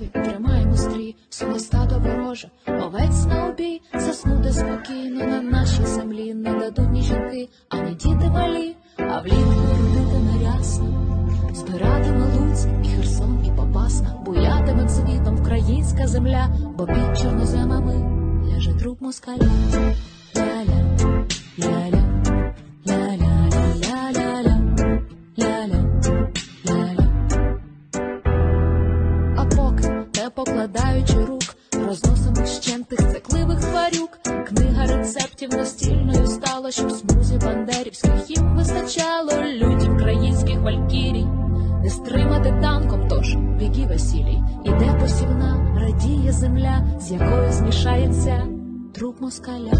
крові тримаємо стрій, суне стадо вороже, овець на обій, заснути спокійно на нашій землі. Не дадуть ні жінки, ані діти малі, а влітку крутитиме рясно, збиратиме луць і Херсон, і попасна, буятиме цвітом українська земля, бо під чорноземами ляже труп москаля. Ля-ля, ля-ля. Покладаючи рук, розносимо щем тих цекливих тварюк. Книга рецептів настільною стала, щоб смузі бандерівських їм вистачало лютів українських валькірій. Не стримати танком, тож віки весілій. Іде посівна, радіє земля, з якою змішається труп москаля.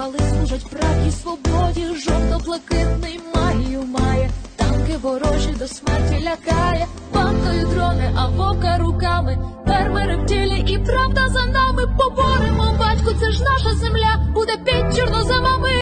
Вали служать правді свободі, жовто-блакитний магію має, танки ворожі до смерті лякає, банкою дрони, а вовка руками, фермери в тілі і правда за нами поборемо. Батьку, це ж наша земля, буде під чорноземами.